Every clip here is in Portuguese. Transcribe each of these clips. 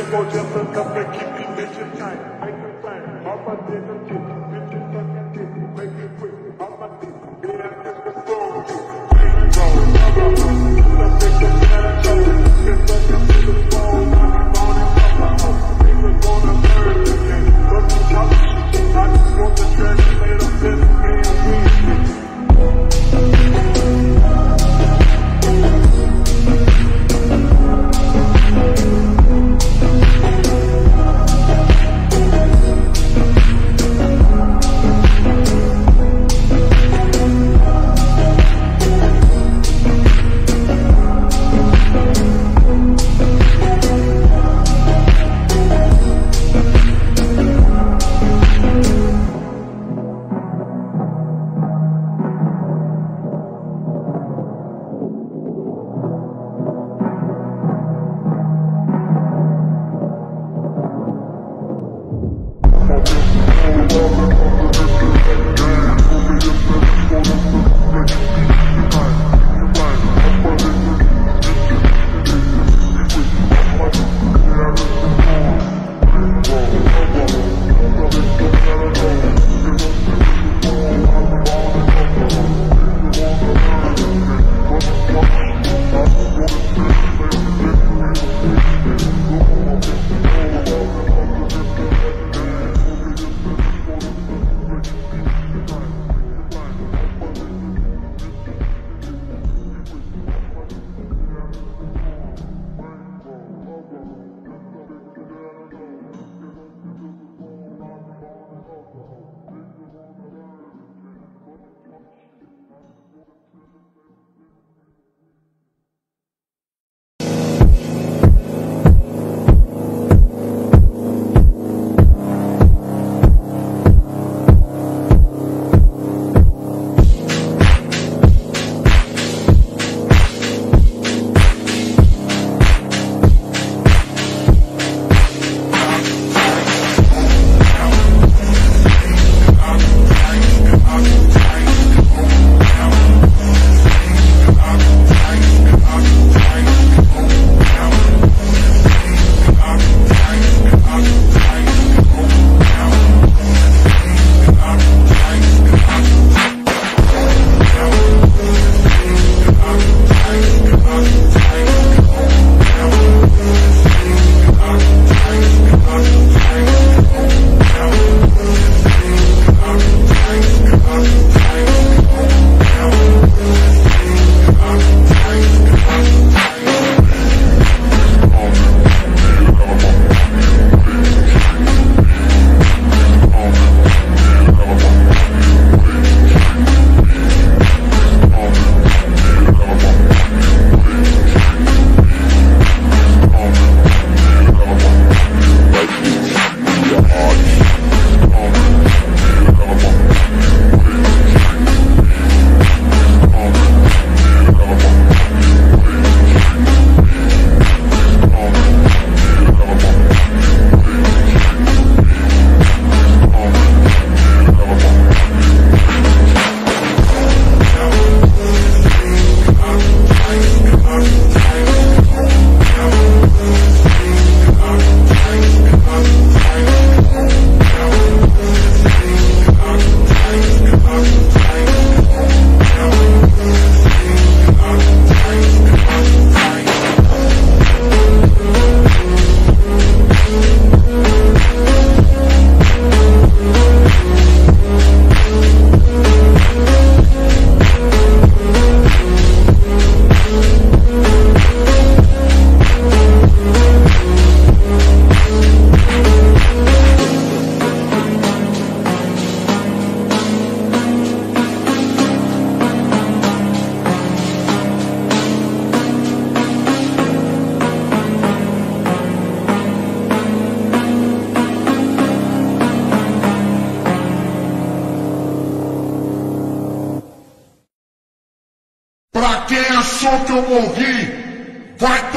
tempo, just gonna keep it time.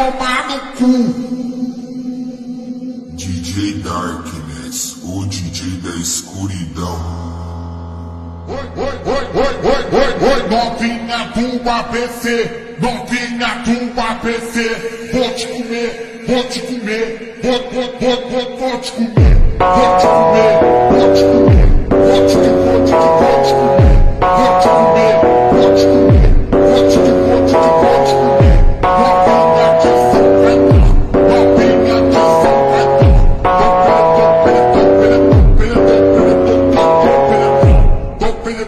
verdade aqui. DJ Darkness, o DJ da escuridão. Oi, oi, oi, oi, oi, oi, oi, novinha do PC, novinha do PC, vou te comer, vou te comer, vou, vou, vou, vou, vou te comer, vou te comer, vou te comer, vou te comer, vou te comer, vou te comer, vou te comer, vou te comer, vou te comer, vou te comer.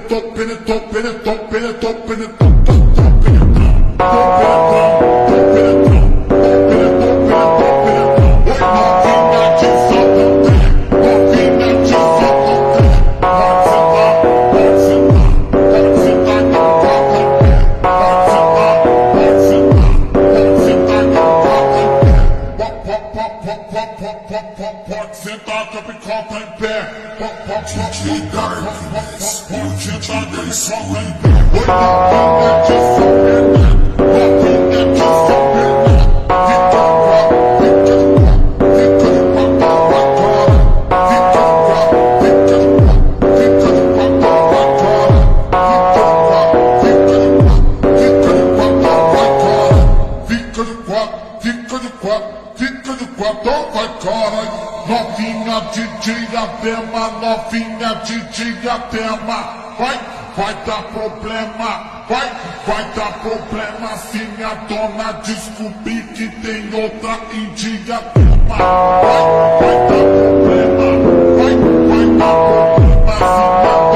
top beni top beni top beni top beni top DJ Darkness, o DJ da escuridão. Oi, novinha de São Bernardo, novinha de São Bernardo. Tiratema, novinha de Tiratema. Vai, vai dar problema. Vai, vai dar problema se minha dona descobrir que tem outra em Tiratema. Vai, vai dar problema. Vai, vai dar problema se minha dona